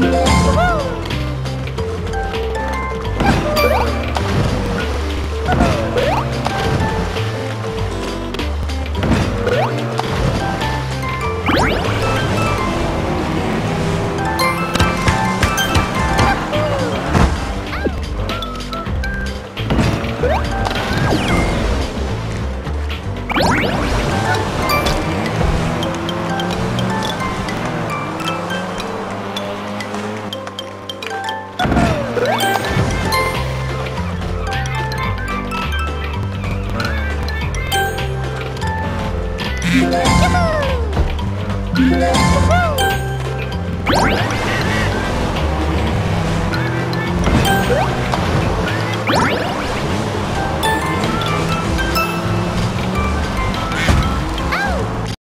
Yeah. Yahoo!